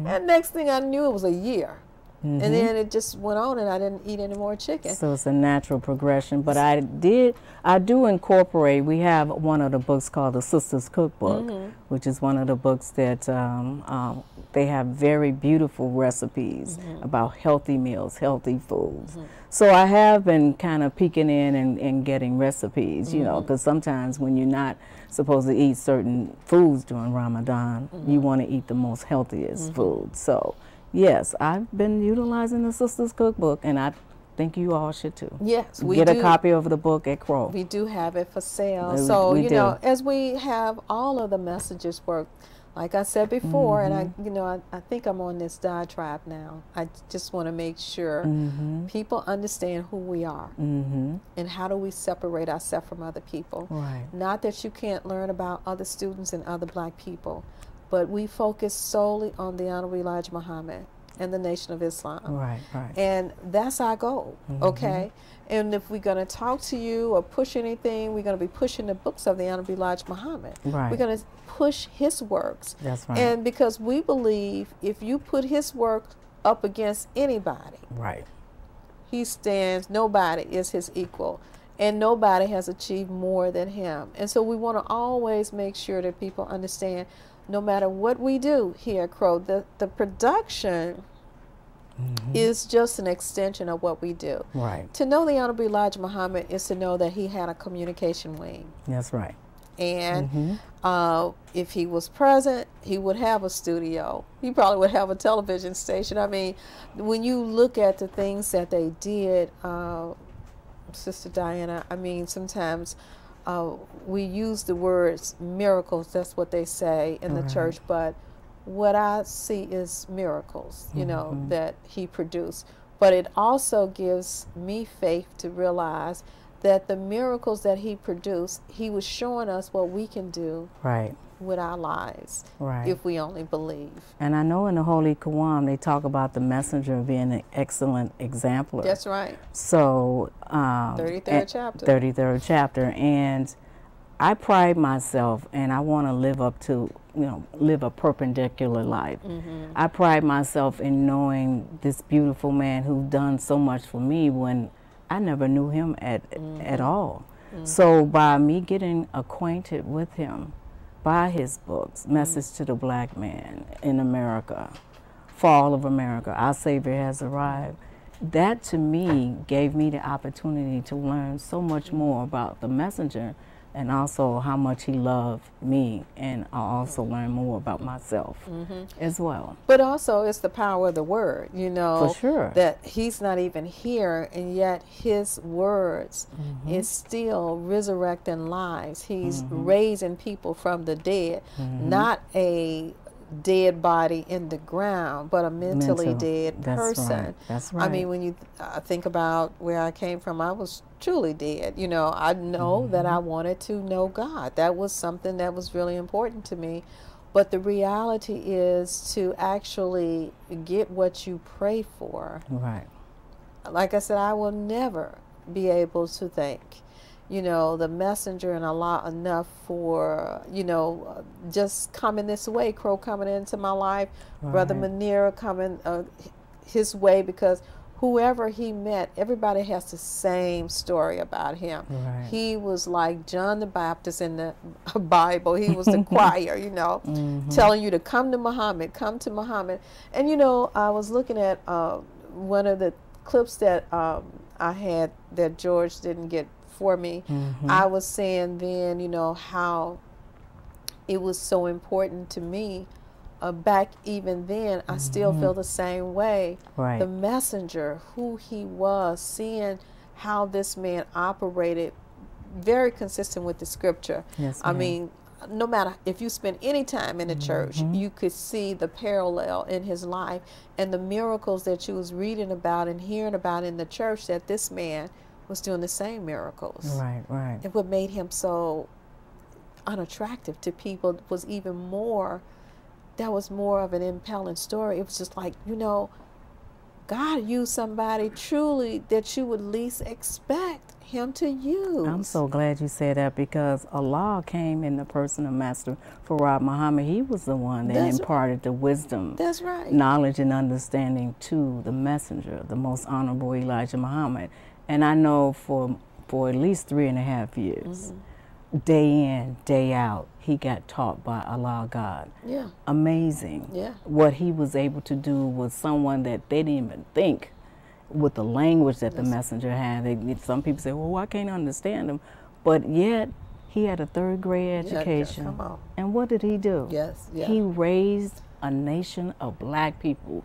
And next thing I knew, it was a year. And then it just went on, and I didn't eat any more chicken. So it's a natural progression. But I did, I do incorporate. We have one of the books called the Sisters Cookbook, Mm-hmm. which is one of the books that um, um, they have very beautiful recipes Mm-hmm. about healthy meals, healthy foods. So I have been kind of peeking in and, and getting recipes, you Mm-hmm. know, because sometimes when you're not supposed to eat certain foods during Ramadan, Mm-hmm. you want to eat the most healthiest food. So. Yes, I've been utilizing the Sisters Cookbook, and I think you all should too. Yes, we Get do. a copy of the book at CROE. We do have it for sale. We- so, we you know, as we have all of the messages work, like I said before, and Mm-hmm. I, you know, I, I think I'm on this diatribe now. I just want to make sure Mm-hmm. people understand who we are and how do we separate ourselves from other people. Right. Not that you can't learn about other students and other black people, but we focus solely on the Honorable Elijah Muhammad and the Nation of Islam. Right, right. And that's our goal, Mm-hmm. okay? And if we're going to talk to you or push anything, we're going to be pushing the books of the Honorable Elijah Muhammad. Right. We're going to push his works. That's right. And because we believe if you put his work up against anybody, right. he stands, nobody is his equal. And nobody has achieved more than him. And so we want to always make sure that people understand no matter what we do here at CROE, the, the production is just an extension of what we do. Right. To know the Honorable Elijah Muhammad is to know that he had a communication wing. That's right. And uh, if he was present, he would have a studio. He probably would have a television station. I mean, when you look at the things that they did, uh, Sister Diana, I mean, sometimes uh, we use the words miracles, that's what they say in the church, but what I see is miracles, you know, that he produced. But it also gives me faith to realize that the miracles that he produced, he was showing us what we can do Right. With our lives Right. if we only believe. And I know in the Holy Quran they talk about the messenger being an excellent exemplar. That's right. So, um, 33rd chapter. 33rd chapter. And I pride myself and I want to live up to, you know, live a perpendicular life. Mm-hmm. I pride myself in knowing this beautiful man who done so much for me when I never knew him at at all. So by me getting acquainted with him, by his books, mm-hmm. Message to the Black Man in America, Fall of America, Our Savior Has Arrived, that to me gave me the opportunity to learn so much more about the messenger and also how much he loved me and I also learned more about myself as well. But also, it's the power of the word, you know. For sure. That he's not even here, and yet his words Mm-hmm. is still resurrecting lives. He's raising people from the dead, Mm-hmm. not a dead body in the ground, but a mentally Mental. dead That's person. right. That's right. I mean, when you uh, think about where I came from, I was truly dead. You know, I know that Mm-hmm. I wanted to know God. That was something that was really important to me. But the reality is to actually get what you pray for. Right. Like I said, I will never be able to thank, you know, the messenger and Allah enough for, you know, uh, just coming this way, CROE coming into my life, Brother Manira coming uh, his way, because whoever he met, everybody has the same story about him. Right. He was like John the Baptist in the *laughs* Bible. He was the choir, you know, *laughs* Mm-hmm. telling you to come to Muhammad, come to Muhammad. And you know, I was looking at uh, one of the clips that um, I had that George didn't get for me. Mm-hmm. I was saying then, you know, how it was so important to me. Uh, back even then, I still feel the same way. Mm-hmm. Right. The messenger, who he was, seeing how this man operated, very consistent with the scripture. Yes, I mean, no matter if you spend any time in the church, Mm-hmm. you could see the parallel in his life and the miracles that you was reading about and hearing about in the church that this man was doing the same miracles. Right, right. And what made him so unattractive to people was even more that was more of an impelling story. It was just like, you know, God used somebody truly that you would least expect him to use. I'm so glad you said that because Allah came in the person of Master Fard Muhammad. He was the one that That's- imparted the wisdom, That's right. knowledge, and understanding to the messenger, the most honorable Elijah Muhammad. And I know for for at least three and a half years, Mm-hmm. day in, day out, he got taught by Allah God. Yeah. Amazing. Yeah. What he was able to do with someone that they didn't even think with the language that the messenger had. They, some people say, well, I can't understand him. But yet, he had a third grade Yeah, yeah, education. come on. And what did he do? Yes, yeah. He raised a nation of black people.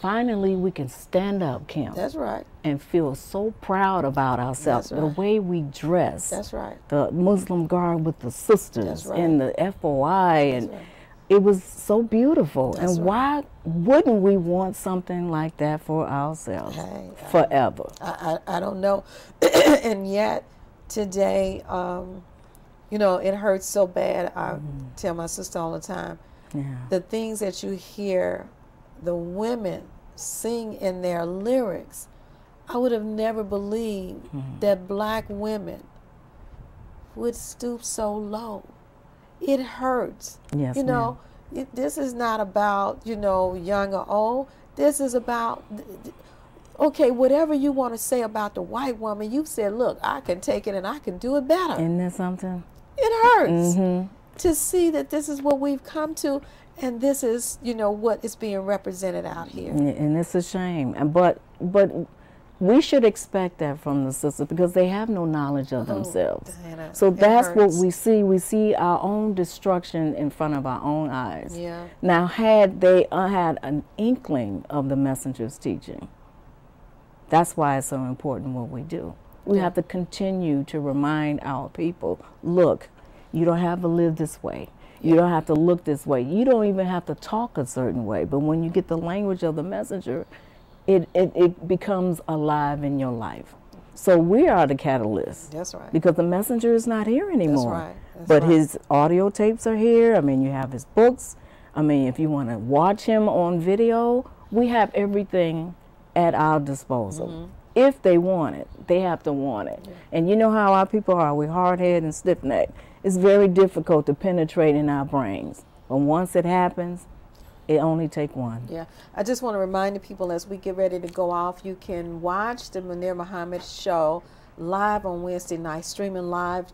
Finally, we can stand up, Kim, That's right. And feel so proud about ourselves. That's The way we dress, That's right. the Muslim garb with the sisters right. and the FOI, and right. it was so beautiful. That's and why wouldn't we want something like that for ourselves Hey, forever? I, I, I don't know. *clears throat* and yet, today, um, you know, it hurts so bad. I tell my sister all the time Yeah. the things that you hear the women sing in their lyrics. I would have never believed that black women would stoop so low. It hurts. Yes, you know, it, this is not about, you know, young or old. This is about okay, whatever you want to say about the white woman, you've said, look, I can take it and I can do it better. Isn't that something? it hurts mm-hmm. to see that this is what we've come to and this is, you know, what is being represented out here. And and it's a shame. And but but we should expect that from the sisters because they have no knowledge of themselves. Diana, So that's what we see. We see our own destruction in front of our own eyes. Yeah. Now, had they uh, had an inkling of the messenger's teaching, that's why it's so important what we do. We Yeah. have to continue to remind our people look, you don't have to live this way. You don't have to look this way. You don't even have to talk a certain way. But when you get the language of the messenger, it, it, it becomes alive in your life. So we are the catalyst. That's right. Because the messenger is not here anymore. That's right. That's but right. his audio tapes are here. I mean, you have his books. I mean, if you want to watch him on video, we have everything at our disposal. Mm-hmm. if they want it. They have to want it. Yeah. And you know how our people are. We're hard headed and stiff necked. It's very difficult to penetrate in our brains. But once it happens, it only take one. Yeah. I just want to remind the people as we get ready to go off, you can watch the Munir Muhammad show live on Wednesday night, streaming live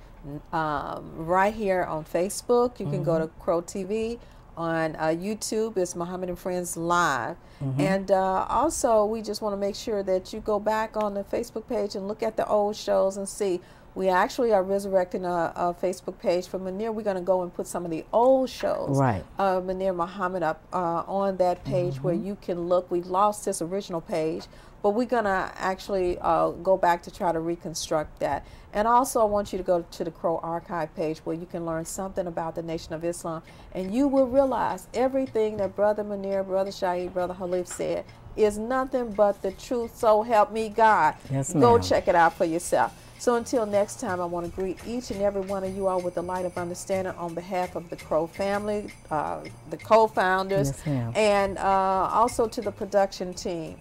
um, right here on Facebook. You can mm-hmm. go to CROE TV. On uh, YouTube, it's Muhammad and Friends Live. Mm-hmm. And uh, also, we just want to make sure that you go back on the Facebook page and look at the old shows and see we actually are resurrecting a, a Facebook page for Munir. We're going to go and put some of the old shows right. of Munir Muhammad up uh, on that page mm-hmm. where you can look. We lost this original page, but we're going to actually uh, go back to try to reconstruct that. And also, I want you to go to the CROE Archive page where you can learn something about the Nation of Islam, and you will realize everything that Brother Munir, Brother Shahid, Brother Halif said is nothing but the truth. So help me God. Yes, go check it out for yourself. So until next time, I want to greet each and every one of you all with the light of understanding on behalf of the CROE family, uh, the co-founders, yes, and uh, also to the production team,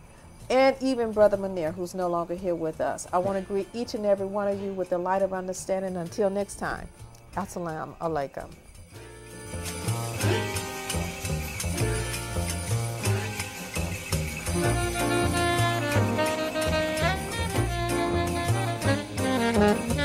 and even Brother Munir, who's no longer here with us. I want to greet each and every one of you with the light of understanding. Until next time, Assalamu alaikum. Bye.